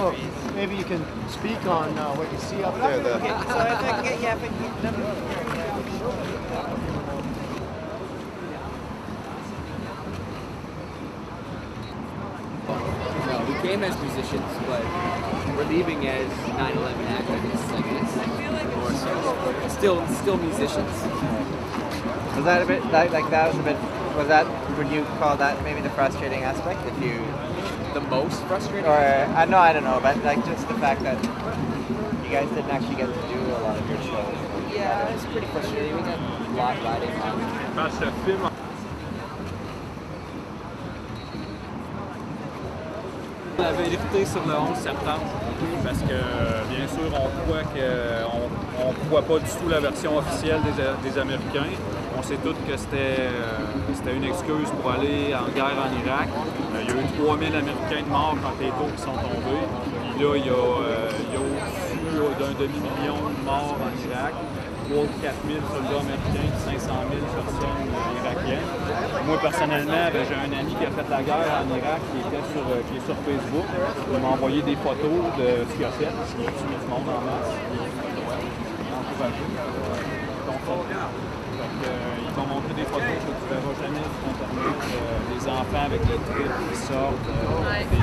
Oh, maybe you can speak on uh, what you see up there. The, Okay, so if I can get, yeah, if I can get them here, No, we came as musicians, but we're leaving as 9/11 activists, I guess. Or so. Still, still musicians. Was that a bit like, like that was a bit? Was that would you call that maybe the frustrating aspect if you The most frustrating. or uh, I know I don't know but like just the fact that you guys didn't actually get to do a lot of your shows. Yeah, it's pretty frustrating. We got a lot riding on. Quand je te filme La sur le 11 septembre, parce que bien sûr on croit que on, croit pas du tout la version officielle des, Américains. On sait tous que c'était euh, c'était une excuse pour aller en guerre en Irak. Euh, il y a eu 3000 Américains de morts quand les taux sont tombés. Puis là, il y a, euh, il y a au-dessus d'un demi-million de morts en Irak. 3 ou 4 000 soldats américains, puis 500 000 personnes irakiennes. Moi, personnellement, ben, j'ai un ami qui a fait la guerre en Irak, qui, était sur, est sur Facebook. Il m'a envoyé des photos de ce qu'il a fait. Encouragé. Donc, euh, ils m'ont montré des photos que tu ne verras jamais sur Internet. euh, des enfants avec les tripes qui sortent, euh, des